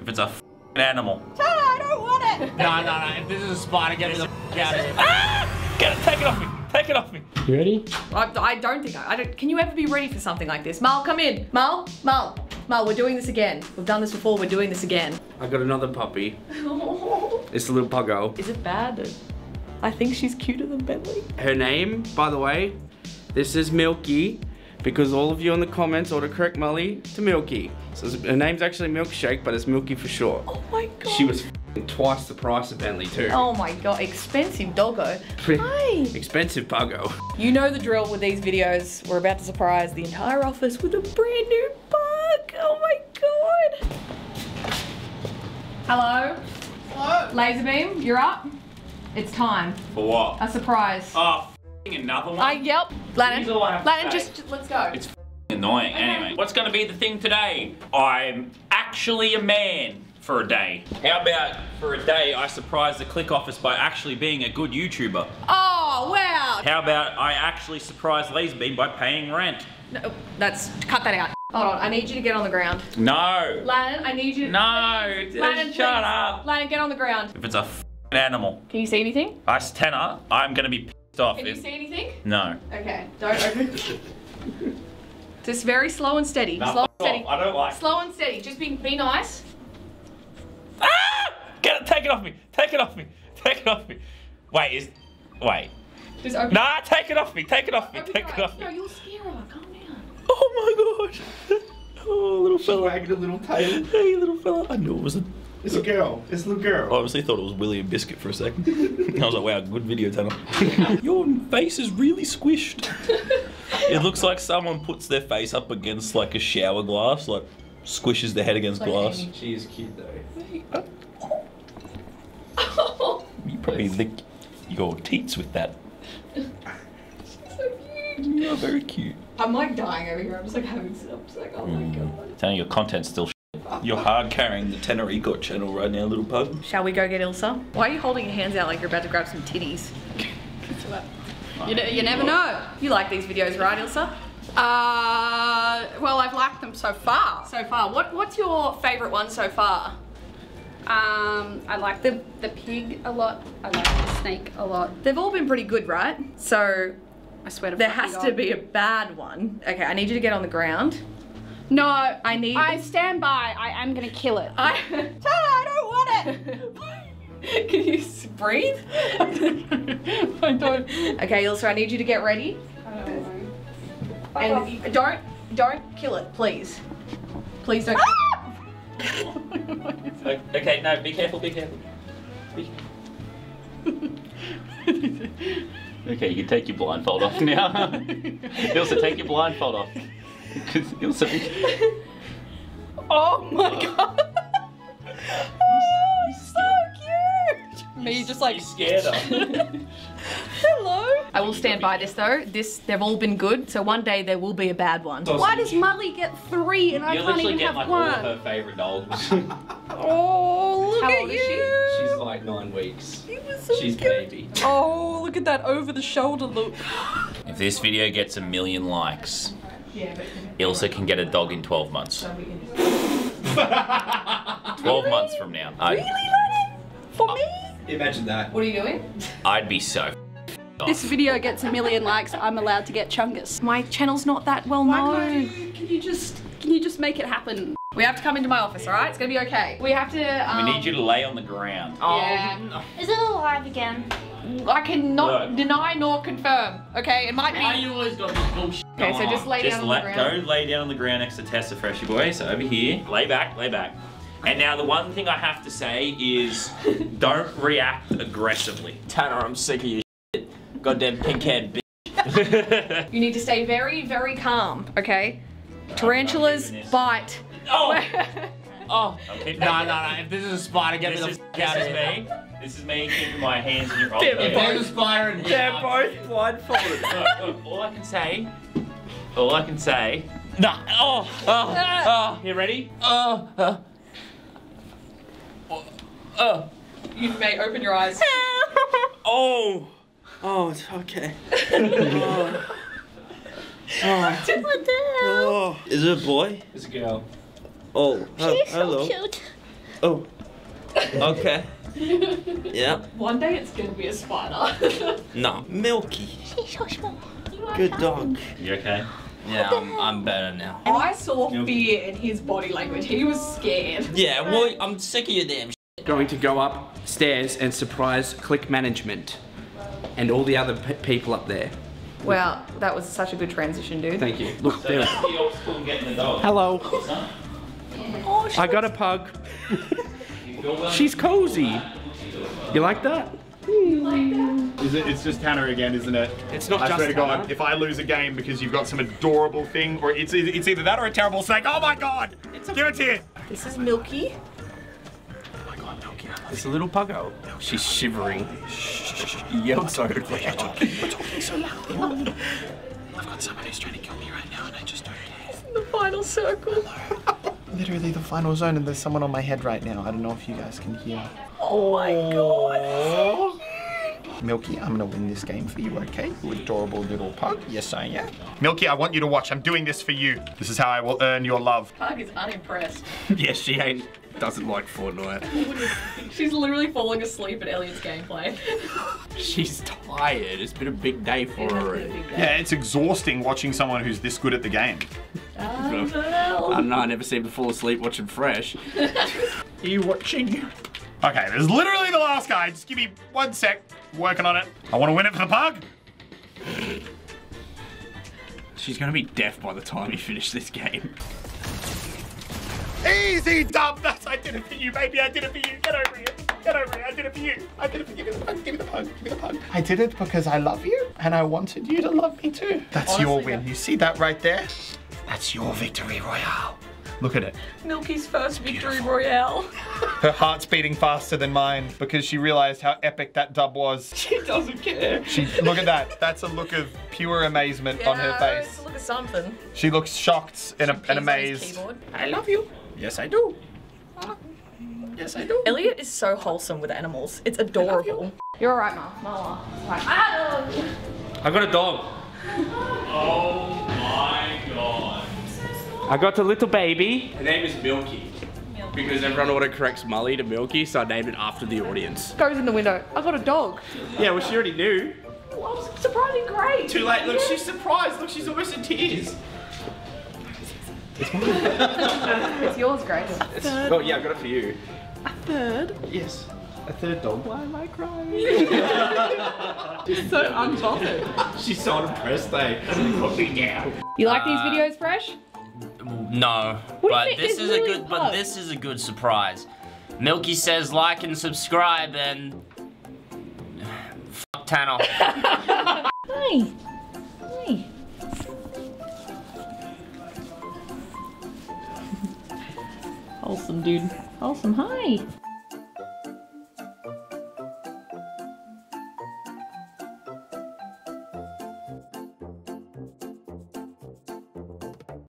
if it's a f***ing animal. I don't want it. No, no, no. If this is a spider, get me the f out of here. Ah! Get it, take it off me, take it off me. You ready? I, I don't think I, I don't. Can you ever be ready for something like this? Mal, come in. Mal, Mal, Mal. We're doing this again. We've done this before. We're doing this again. I got another puppy. It's a little puggo. Is it bad? I think she's cuter than Bentley. Her name, by the way, this is Milky, because all of you in the comments autocorrect Molly to Milky. So her name's actually Milkshake, but it's Milky for short. Oh my god. She was twice the price of Bentley too. Oh my god, expensive doggo. Hi. Expensive puggo. You know the drill with these videos. We're about to surprise the entire office with a brand new bug. Oh my god. Hello? What? Lazarbeam, you're up? It's time. For what? A surprise. Oh, f***ing another one? I yep. Lannan, These are all I have to Lannan, say. just let's go. It's annoying. Anyway, what's gonna be the thing today? I'm actually a man for a day. How about for a day I surprise the Click Office by actually being a good YouTuber? Oh wow. How about I actually surprise Lazarbeam by paying rent? No, that's cut that out. Hold on, I need you to get on the ground. No. Lannan, I need you to No, Lannan, just shut up. Lannan, get on the ground. If it's a animal, Can you see anything? ice tenor, I'm gonna be pissed off Can you see anything? No. Okay, don't open. Just very slow and steady. No, slow and fuck off. steady. I don't like. Slow and steady. Just be be nice. Ah! Get it, take it off me. Take it off me. Take it off me. Wait, is. Wait. Just open. Nah, take it off me. Take it off me. open Take it eyes. off No, me. you'll scare her. Calm down. Oh my god. Oh, little fella. Wagging a little tail. Hey, little fella. I knew it was a. It's a girl. It's a little girl. I obviously thought it was William Biscuit for a second. I was like, wow, good video, Tannar. Your face is really squished. it looks like someone puts their face up against like a shower glass, like squishes their head against Like glass. Amy. She is cute though. You probably lick your teats with that. She's so cute. You're very cute. I'm like dying over here. I'm just like having I'm just like, oh my mm. god. Tannar, your content's still shit. You're hard carrying the Tannar Eacott channel right now, little pug. Shall we go get Ilsa? Why are you holding your hands out like you're about to grab some titties? you, ne- you never know. You like these videos, right, Ilsa? Uh, well, I've liked them so far. So far, what what's your favourite one so far? Um, I like the the pig a lot. I like the snake a lot. They've all been pretty good, right? So I swear to there fucking has to be a bad one. Okay, I need you to get on the ground. No, I need. I stand by. I am gonna kill it. I. Tara, I don't want it. Can you breathe? I don't. Okay, Ilsa, I need you to get ready. And uh, don't don't kill it, please. Please don't. Ah! Okay, no, be careful, be careful. Be okay, you can take your blindfold off now. Ilsa, take your blindfold off. Ilsa, be- Oh my god. Oh, so cute. Me just like you scared her. hello. I will stand by this though. This they've all been good. So one day there will be a bad one. Why does Mully get three and I You can't even get have like all one? of her favourite dogs. Oh, look How at old is you. She's like nine weeks. So She's cute. baby. Oh, look at that over the shoulder look. if this video gets a million likes, Ilsa can get a dog in 12 months. 12 months from now. I'd, Really, Lannan? For me? Imagine that. What are you doing? I'd be so This video gets a million likes. I'm allowed to get chungus. My channel's not that well Why can't known. Can you just can you just make it happen? We have to come into my office, all right? It's gonna be okay. We have to. Um, We need you to lay on the ground. Yeah. Is it alive again? I cannot Look. deny nor confirm. Okay, it might be. always got this bullshit? Okay, so just lay Just down on let, the ground. go lay down on the ground next to Tessa Freshy Boy. So over here, lay back, lay back. And now the one thing I have to say is don't react aggressively. Tannar, I'm sick of your shit. Goddamn pink haired bitch. You need to stay very, very calm. Okay. Tarantulas doing bite. oh! Oh, I'm no, no, no. If this is a spider, get This me is, the this f out of is here. me. This is me keeping my hands in your oh, They're okay. If there's a spider in here. both blindfolded. look, look, all I can say, all I can say. No. Oh. Oh. Oh. You ready? Oh. Uh, oh. You may open your eyes. Oh. Oh, it's okay. oh. Oh. Oh. Is it a boy? It's a girl. Oh, he- She's hello. so cute. Oh. Okay. Yep. One day it's gonna be a spider. No. Milky. Good dog. You okay? Yeah, I'm, I'm better now. I saw fear in his body language. He was scared. Yeah, well, I'm sick of your damn Going to go upstairs and surprise click management and all the other p- people up there. Wow, that was such a good transition, dude. Thank you. Look, there. That's the obstacle in getting the dog. Hello. Oh, I got a pug. You feel well? She's cozy. You like that? Is it, it's just Tannar again, isn't it? It's not I just swear to God, Hannah. if I lose a game because you've got some adorable thing, or it's either, it's either that or a terrible snake. Oh my God! Give it to here. This is Milky. Oh my God, Milky! It's a little puggo. She's shivering. You yelled so loud. We're talking, we're talking so loud. I've got someone who's trying to kill me right now, and I just don't care. It's in the final circle. Literally the final zone, and there's someone on my head right now. I don't know if you guys can hear. Oh my god. Milky, I'm gonna win this game for you, okay? You adorable little pug. Yes, I am. Milky, I want you to watch. I'm doing this for you. This is how I will earn your love. Pug is unimpressed. yes, she ain't. Doesn't like Fortnite. She's literally falling asleep at Elliot's gameplay. She's tired. It's been a big day for her already. Yeah, it's exhausting watching someone who's this good at the game. I don't know. I never seem to fall asleep watching Fresh. Are you watching? Okay, this is literally the last guy. Just give me one sec. Working on it. I want to win it for the pug. She's gonna be deaf by the time you finish this game. Easy, dumb nuts. I did it for you, baby. I did it for you. Get over here. Get over here. I did it for you. I did it for you. Give me the pug. Give me the pug. Give me the pug. I did it because I love you, and I wanted you to love me too. That's your Honestly, win. You see that right there? That's your victory royale. Look at it. Milky's first victory royale. Her heart's beating faster than mine because she realized how epic that dub was. She doesn't care. She look at that. That's a look of pure amazement on her face. Look at something. She looks shocked and, Keys and amazed. keyboard. I love you. Yes, I do. Ah. Yes, I do. Elliot is so wholesome with animals. It's adorable. You're alright, Ma. Mama. Right. I got a dog. Oh my god. I got a little baby. Her name is Milky. Because everyone autocorrects Molly to Milky, so I named it after the audience. Goes in the window. I got a dog. Yeah, well, she already knew. Well, I was surprising great. Too late. Look, she's surprised. Look, she's almost in tears. It's yours, Grace. Oh, yeah, I got it for you. A third? Yes. A third dog. Why am I crying? she's So unbothered. She's so impressed, they eh? put me down. You like these videos, Fresh? No, but this is a good. But this is a good surprise. Milky says like and subscribe and fuck Tannar. Hi. Hi. Wholesome, dude. Wholesome. Hi.